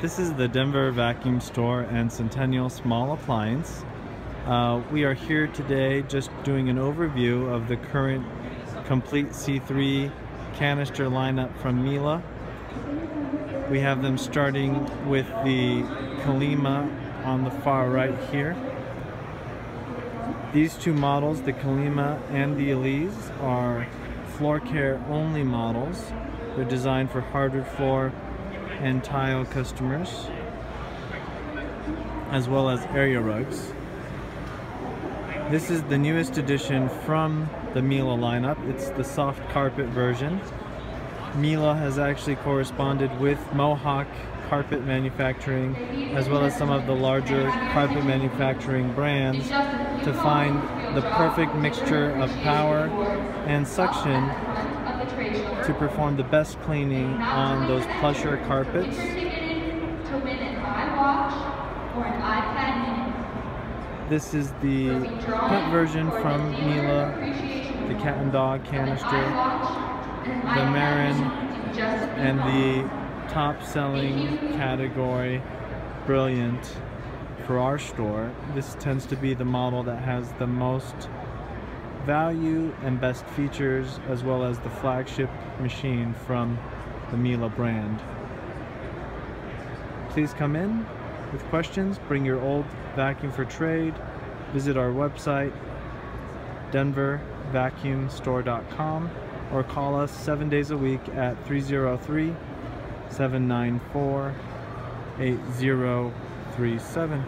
This is the Denver Vacuum Store and Centennial Small Appliance. Uh, we are here today just doing an overview of the current complete C3 canister lineup from Miele. We have them starting with the Calima on the far right here. These two models, the Calima and the Alize, are floor care only models. They're designed for hardwood floor and tile customers, as well as area rugs. This is the newest addition from the Miele lineup. It's the soft carpet version. Miele has actually corresponded with Mohawk carpet manufacturing as well as some of the larger carpet manufacturing brands to find the perfect mixture of power and suction to perform the best cleaning on those plusher carpets. This is the punt version from Miele, the cat and dog canister, the Marin, and the top selling category, Brilliant, for our store. This tends to be the model that has the most value and best features as well as the flagship machine from the Miele brand. Please come in with questions, bring your old vacuum for trade, visit our website denvervacuumstore.com or call us seven days a week at 303 794 8037.